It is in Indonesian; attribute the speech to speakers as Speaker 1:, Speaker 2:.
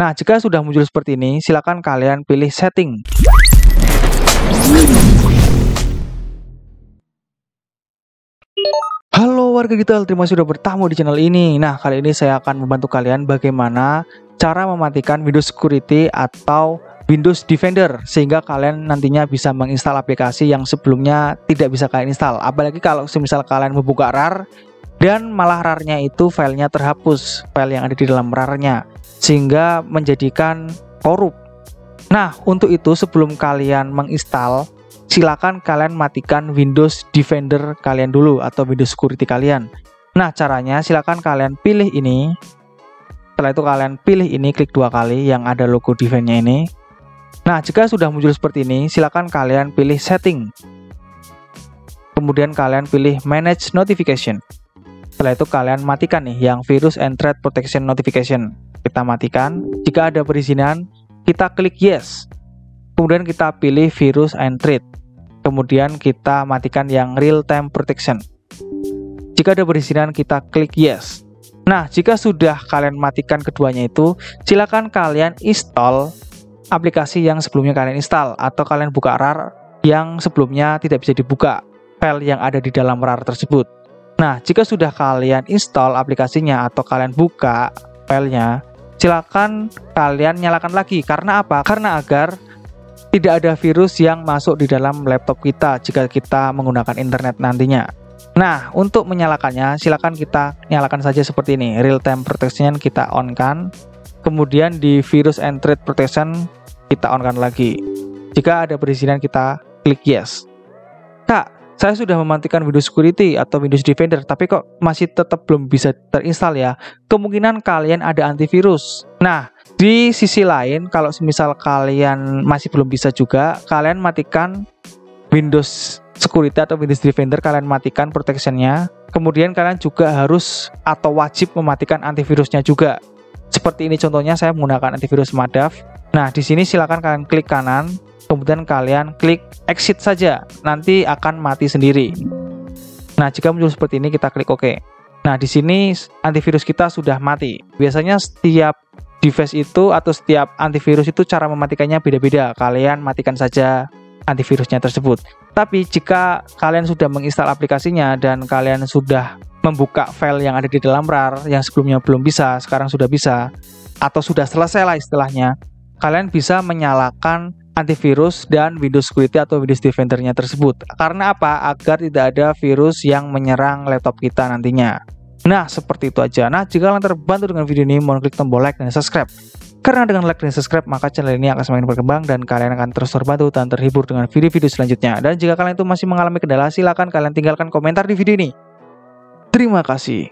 Speaker 1: Nah, jika sudah muncul seperti ini, silakan kalian pilih setting. Halo warga digital, terima kasih sudah bertamu di channel ini. Nah, kali ini saya akan membantu kalian bagaimana cara mematikan Windows Security atau Windows Defender sehingga kalian nantinya bisa menginstal aplikasi yang sebelumnya tidak bisa kalian install. Apalagi kalau semisal kalian membuka RAR dan malah RAR-nya itu filenya terhapus, file yang ada di dalam RAR-nya sehingga menjadikan korup. Nah, untuk itu sebelum kalian menginstal silakan kalian matikan Windows Defender kalian dulu atau Windows Security kalian. Nah, caranya silakan kalian pilih ini. Setelah itu kalian pilih ini, klik dua kali yang ada logo Defender ini. Nah, jika sudah muncul seperti ini, silakan kalian pilih setting. Kemudian kalian pilih manage notification. Setelah itu kalian matikan nih yang virus and threat protection notification. Kita matikan. Jika ada perizinan, kita klik yes. Kemudian kita pilih virus and threat kemudian kita matikan yang real time protection. Jika ada perizinan kita klik yes. Nah, jika sudah kalian matikan keduanya itu, silakan kalian install aplikasi yang sebelumnya kalian install atau kalian buka RAR yang sebelumnya tidak bisa dibuka file yang ada di dalam RAR tersebut. Nah, jika sudah kalian install aplikasinya atau kalian buka filenya, silakan kalian nyalakan lagi. Karena apa? Karena agar tidak ada virus yang masuk di dalam laptop kita jika kita menggunakan internet nantinya. Nah, untuk menyalakannya, silakan kita nyalakan saja seperti ini. Real time protection kita on kan. Kemudian di virus and threat protection kita on kan lagi. Jika ada perizinan kita klik yes. Saya sudah mematikan Windows Security atau Windows Defender, tapi kok masih tetap belum bisa terinstall ya? Kemungkinan kalian ada antivirus. Nah, di sisi lain, kalau misal kalian masih belum bisa juga, kalian matikan Windows Security atau Windows Defender, kalian matikan protectionnya. Kemudian kalian juga harus atau wajib mematikan antivirusnya juga. Seperti ini contohnya saya menggunakan antivirus Madaf. Nah, di sini silakan kalian klik kanan, kemudian kalian klik exit saja. Nanti akan mati sendiri. Nah, jika muncul seperti ini kita klik OK. Nah, di sini antivirus kita sudah mati. Biasanya setiap device itu atau setiap antivirus itu cara mematikannya beda-beda. Kalian matikan saja antivirusnya tersebut. Tapi jika kalian sudah menginstal aplikasinya dan kalian sudah membuka file yang ada di dalam RAR yang sebelumnya belum bisa, sekarang sudah bisa, atau sudah selesai lah istilahnya, kalian bisa menyalakan antivirus dan Windows Security atau Windows Defender-nya tersebut. Karena apa? Agar tidak ada virus yang menyerang laptop kita nantinya. Nah, seperti itu aja. Nah, jika kalian terbantu dengan video ini, mohon klik tombol like dan subscribe. Karena dengan like dan subscribe, maka channel ini akan semakin berkembang dan kalian akan terus terbantu dan terhibur dengan video-video selanjutnya. Dan jika kalian itu masih mengalami kendala, silahkan kalian tinggalkan komentar di video ini. Terima kasih.